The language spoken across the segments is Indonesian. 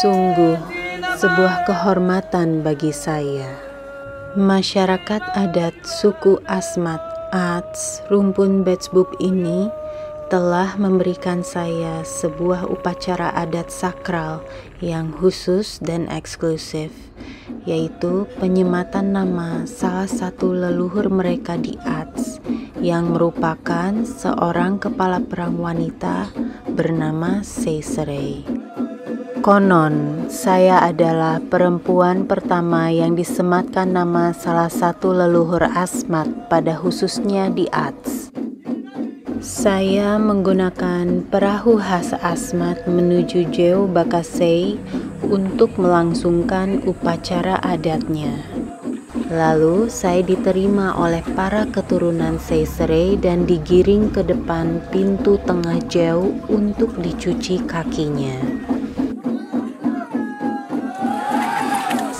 Sungguh sebuah kehormatan bagi saya. Masyarakat adat suku Asmat Ats Rumpun Betsbub ini telah memberikan saya sebuah upacara adat sakral yang khusus dan eksklusif, yaitu penyematan nama salah satu leluhur mereka di Ats yang merupakan seorang kepala perang wanita bernama Seiserei. Konon, saya adalah perempuan pertama yang disematkan nama salah satu leluhur Asmat pada khususnya di Ats. Saya menggunakan perahu khas Asmat menuju Jeu Bakasei untuk melangsungkan upacara adatnya. Lalu saya diterima oleh para keturunan Seisere dan digiring ke depan pintu tengah Jeu untuk dicuci kakinya.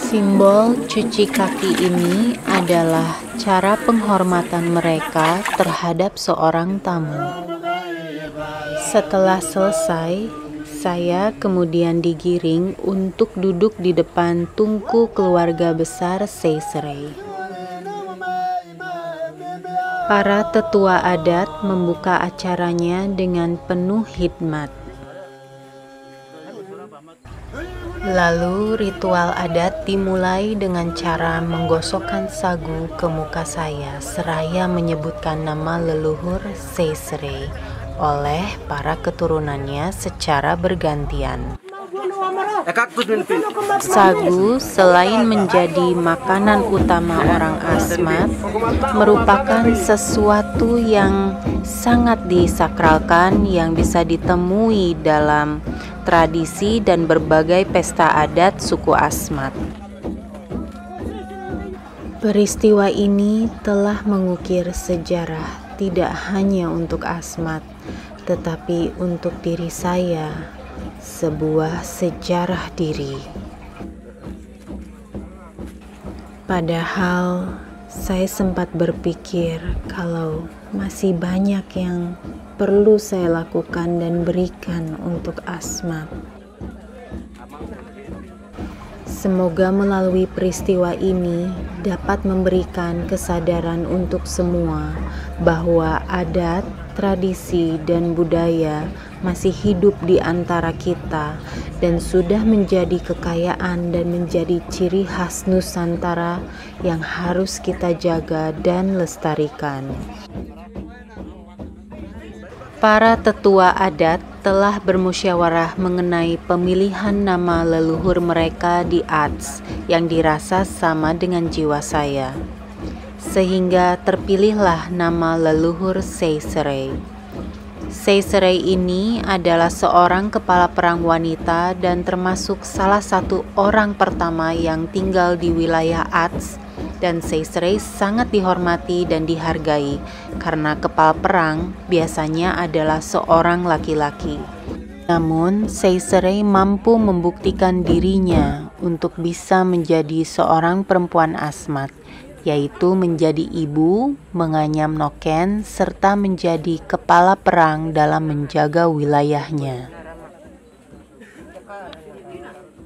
Simbol cuci kaki ini adalah cara penghormatan mereka terhadap seorang tamu. Setelah selesai, saya kemudian digiring untuk duduk di depan tungku keluarga besar Seisere. Para tetua adat membuka acaranya dengan penuh hikmat. Lalu ritual adat dimulai dengan cara menggosokkan sagu ke muka saya seraya menyebutkan nama leluhur Seisere oleh para keturunannya secara bergantian. Sagu selain menjadi makanan utama orang Asmat merupakan sesuatu yang sangat disakralkan yang bisa ditemui dalam tradisi dan berbagai pesta adat suku Asmat. Peristiwa ini telah mengukir sejarah tidak hanya untuk Asmat, tetapi untuk diri saya, sebuah sejarah diri. Padahal saya sempat berpikir kalau masih banyak yang perlu saya lakukan dan berikan untuk Asmat. Semoga melalui peristiwa ini dapat memberikan kesadaran untuk semua bahwa adat, tradisi, dan budaya masih hidup di antara kita dan sudah menjadi kekayaan dan menjadi ciri khas Nusantara yang harus kita jaga dan lestarikan. Para tetua adat telah bermusyawarah mengenai pemilihan nama leluhur mereka di Ats yang dirasa sama dengan jiwa saya. Sehingga terpilihlah nama leluhur Seisere. Seisere ini adalah seorang kepala perang wanita dan termasuk salah satu orang pertama yang tinggal di wilayah Ats dan Seisere sangat dihormati dan dihargai karena kepala perang biasanya adalah seorang laki-laki. Namun, Seisere mampu membuktikan dirinya untuk bisa menjadi seorang perempuan asmat, yaitu menjadi ibu, menganyam noken, serta menjadi kepala perang dalam menjaga wilayahnya.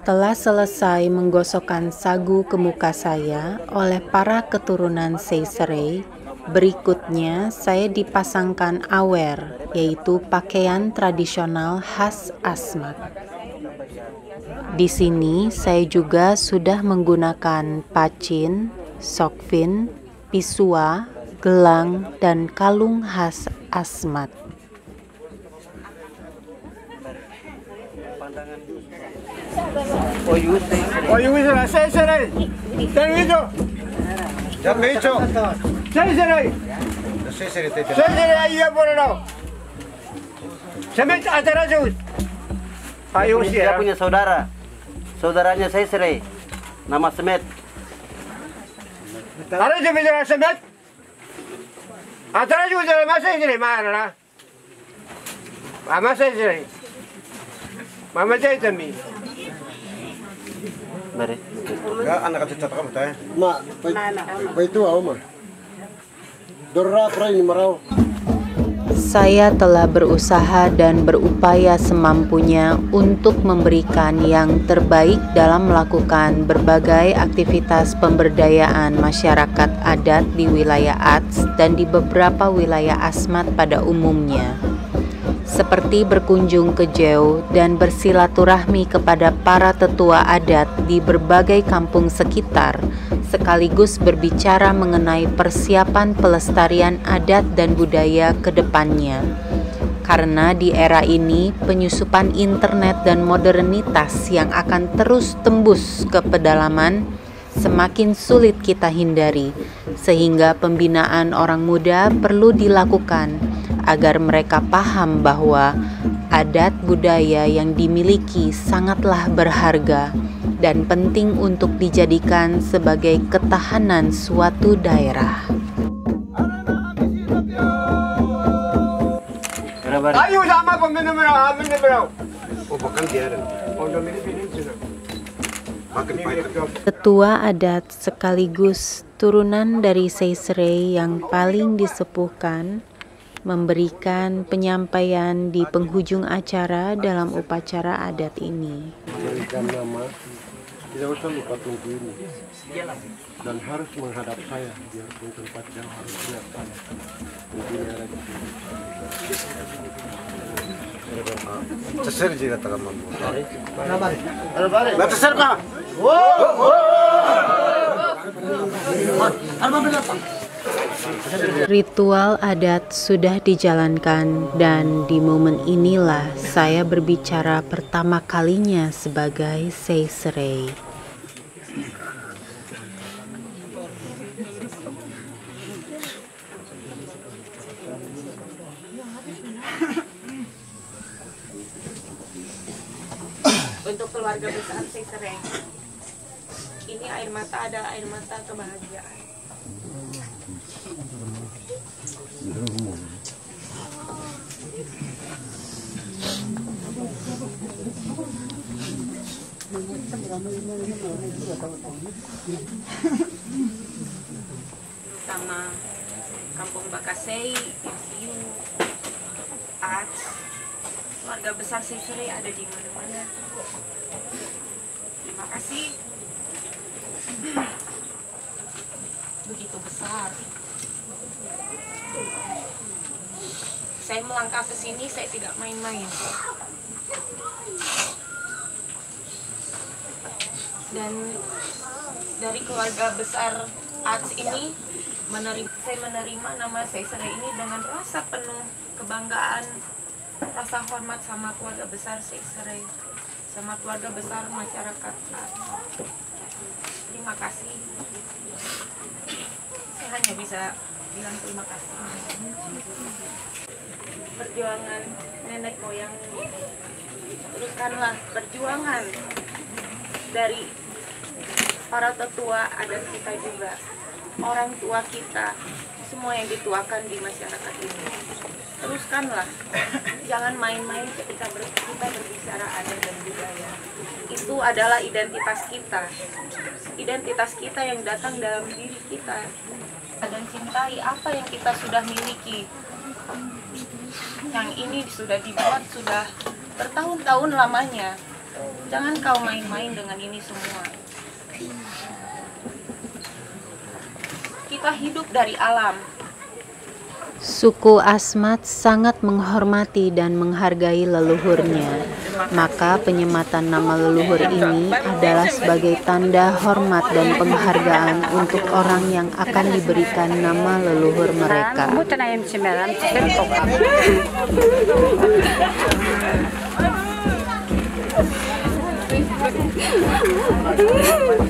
Telah selesai menggosokkan sagu ke muka saya oleh para keturunan Seisere, Berikutnya, saya dipasangkan awer, yaitu pakaian tradisional khas Asmat. Di sini, saya juga sudah menggunakan pacin, sokvin, pisua, gelang, dan kalung khas Asmat. Oh, saya saya. Punya saudara. Saudaranya Sesere. Nama Semet. Je bicara semet. Acara jut jalan masa mana lah. Mama Sesere. Mama jadi temi. Mari. Ya anak kecil kamu teh. Ma, itu ma. Dora pra ini marau. Saya telah berusaha dan berupaya semampunya untuk memberikan yang terbaik dalam melakukan berbagai aktivitas pemberdayaan masyarakat adat di wilayah Ats dan di beberapa wilayah Asmat pada umumnya. Seperti berkunjung ke Jeu dan bersilaturahmi kepada para tetua adat di berbagai kampung sekitar, sekaligus berbicara mengenai persiapan pelestarian adat dan budaya ke depannya. Karena di era ini, penyusupan internet dan modernitas yang akan terus tembus ke pedalaman semakin sulit kita hindari, sehingga pembinaan orang muda perlu dilakukan agar mereka paham bahwa adat budaya yang dimiliki sangatlah berharga dan penting untuk dijadikan sebagai ketahanan suatu daerah. Ayo sama pembina merah, pembina merah. Oh. Oh. Ketua adat sekaligus turunan dari Seisrei yang paling disepuhkan memberikan penyampaian di penghujung acara dalam upacara adat ini. memberikan nama tidak usah lupa tunggu ini. Dan harus menghadap saya biarpun tempat jauh harus lihat saya Intinya ada di sini. Tersir juga tak mampu. Nah, tersir pak. Ritual adat sudah dijalankan dan di momen inilah saya berbicara pertama kalinya sebagai Seisrei. untuk keluarga besar sering ini air mata ada air mata kebahagiaan sama kampung Bakasei, Yusiu, Ats, keluarga besar Sisri ada di mana-mana. Terima kasih. Begitu besar. Saya melangkah ke sini, saya tidak main-main. Dan dari keluarga besar Ats ini menerima saya menerima nama saya ini dengan rasa penuh kebanggaan rasa hormat sama keluarga besar Seiserai sama keluarga besar masyarakat terima kasih. Saya hanya bisa bilang terima kasih. Perjuangan nenek moyang teruskanlah perjuangan dari para tetua adat kita juga. Orang tua kita semua yang dituakan di masyarakat ini. Teruskanlah. Jangan main-main ketika ber, kita berbicara adat dan budaya. Itu adalah identitas kita. Identitas kita yang datang dalam diri kita. Dan cintai apa yang kita sudah miliki. Yang ini sudah dibuat sudah bertahun-tahun lamanya. Jangan kau main-main dengan ini semua kita hidup dari alam Suku Asmat sangat menghormati dan menghargai leluhurnya. Maka penyematan nama leluhur ini adalah sebagai tanda hormat dan penghargaan untuk orang yang akan diberikan nama leluhur mereka.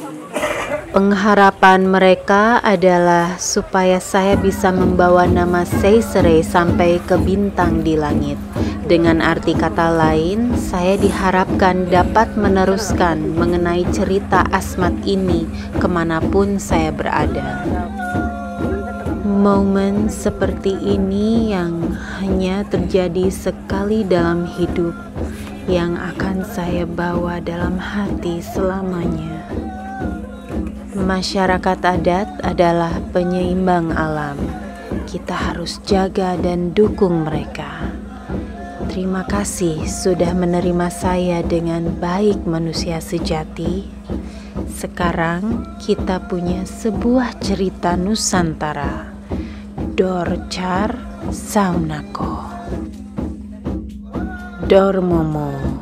Pengharapan mereka adalah supaya saya bisa membawa nama Seisere sampai ke bintang di langit. Dengan arti kata lain, saya diharapkan dapat meneruskan mengenai cerita Asmat ini ke mana pun saya berada. Momen seperti ini yang hanya terjadi sekali dalam hidup, yang akan saya bawa dalam hati selamanya. Masyarakat adat adalah penyeimbang alam. Kita harus jaga dan dukung mereka. Terima kasih sudah menerima saya dengan baik, manusia sejati. Sekarang kita punya sebuah cerita Nusantara. Dorcar Saunako. Dormomo